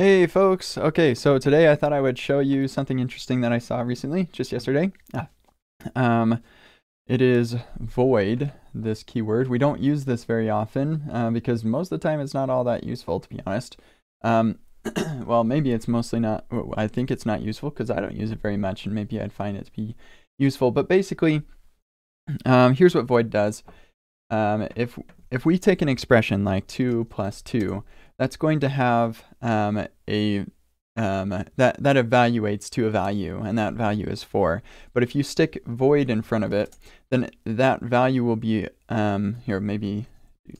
Hey folks, okay, so today I thought I would show you something interesting that I saw recently, just yesterday. Ah. Um, it is void, this keyword. We don't use this very often uh, because most of the time it's not all that useful, to be honest. Um, well, maybe it's mostly not, I think it's not useful because I don't use it very much and maybe I'd find it to be useful. But basically, um, here's what void does. Um, if, if we take an expression like 2 plus 2, that's going to have um, a um, that that evaluates to a value, and that value is four. But if you stick void in front of it, then that value will be um, here. Maybe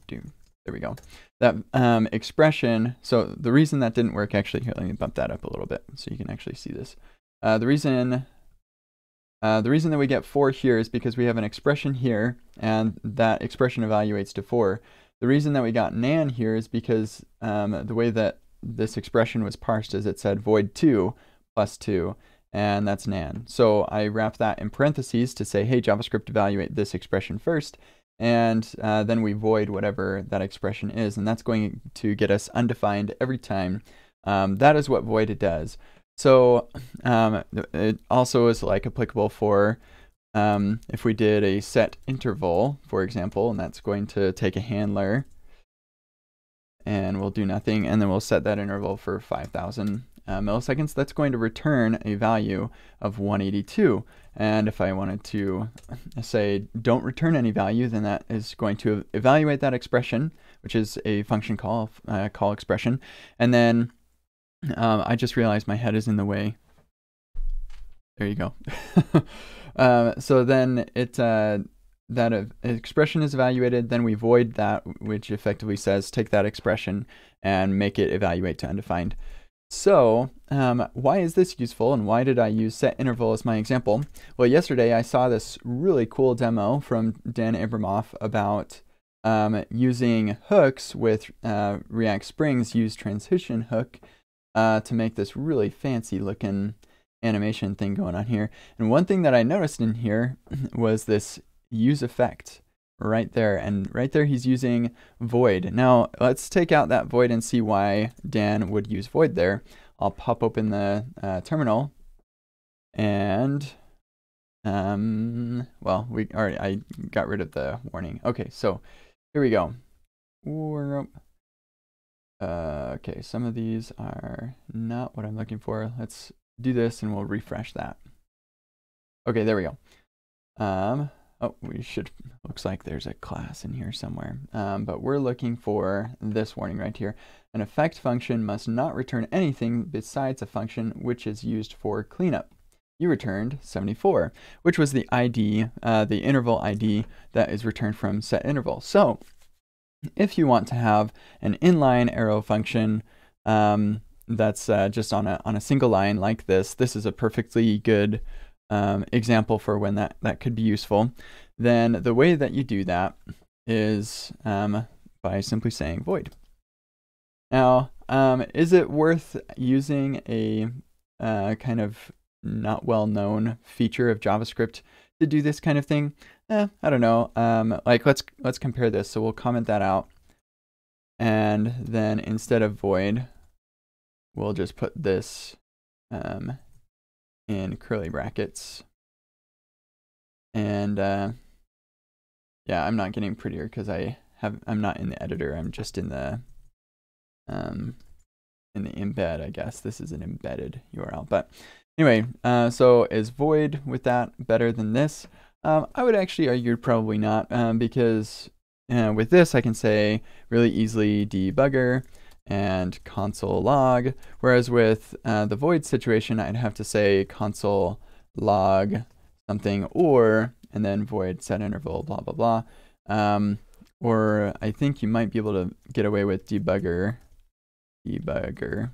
do there we go. That um, expression. So the reason that didn't work actually here, let me bump that up a little bit so you can actually see this. Uh, the reason uh, the reason that we get 4 here is because we have an expression here, and that expression evaluates to 4. The reason that we got NaN here is because um, the way that this expression was parsed is it said void 2 plus 2, and that's NaN. So I wrap that in parentheses to say, hey, JavaScript evaluate this expression first, and uh, then we void whatever that expression is, and that's going to get us undefined every time. Um, that is what void does. So um, it also is like applicable for um, if we did a set interval, for example, and that's going to take a handler and we'll do nothing, and then we'll set that interval for 5,000 uh, milliseconds, that's going to return a value of 182. And if I wanted to say don't return any value, then that is going to evaluate that expression, which is a function call, uh, call expression. And then um, I just realized my head is in the way. There you go. Um, so then it uh, that uh, expression is evaluated, then we void that, which effectively says take that expression and make it evaluate to undefined. So um, why is this useful and why did I use set interval as my example? Well, yesterday I saw this really cool demo from Dan Abramov about um, using hooks with uh, React Spring's use transition hook uh, to make this really fancy looking animation thing going on here. And one thing that I noticed in here was this use effect right there. And right there he's using void. Now let's take out that void and see why Dan would use void there. I'll pop open the uh, terminal and um, well, we already, I got rid of the warning. Okay, so here we go. Uh, okay, some of these are not what I'm looking for. Let's do this and we'll refresh that. Okay, there we go. Um, oh, we should, looks like there's a class in here somewhere. Um, but we're looking for this warning right here. An effect function must not return anything besides a function which is used for cleanup. You returned 74, which was the ID, uh, the interval ID that is returned from set interval. So if you want to have an inline arrow function, um, that's uh, just on a, on a single line like this, this is a perfectly good um, example for when that, that could be useful, then the way that you do that is um, by simply saying void. Now, um, is it worth using a uh, kind of not well-known feature of JavaScript to do this kind of thing? Eh, I don't know. Um, like let's let's compare this. So we'll comment that out, and then instead of void, we'll just put this um, in curly brackets. And uh, yeah, I'm not getting Prettier because I have I'm not in the editor. I'm just in the um, in the embed. I guess this is an embedded URL. But anyway, uh, so is void with that better than this? Um, I would actually argue probably not um, because uh, with this I can say really easily debugger and console log. Whereas with uh, the void situation, I'd have to say console log something or, and then void set interval, blah, blah, blah. Um, or I think you might be able to get away with debugger, debugger,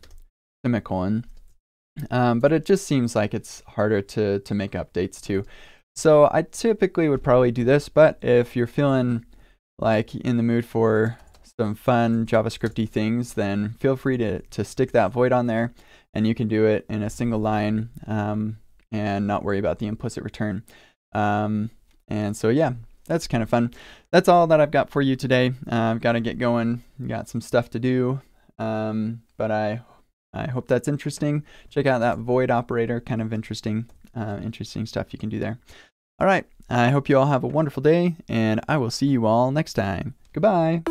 semicolon. Um, but it just seems like it's harder to, to make updates to. So I typically would probably do this, but if you're feeling like in the mood for some fun JavaScripty things, then feel free to, to stick that void on there and you can do it in a single line um, and not worry about the implicit return. Um, and so, yeah, that's kind of fun. That's all that I've got for you today. Uh, I've got to get going, got some stuff to do, um, but I I hope that's interesting. Check out that void operator, kind of interesting, uh, interesting stuff you can do there. All right, I hope you all have a wonderful day, and I will see you all next time. Goodbye.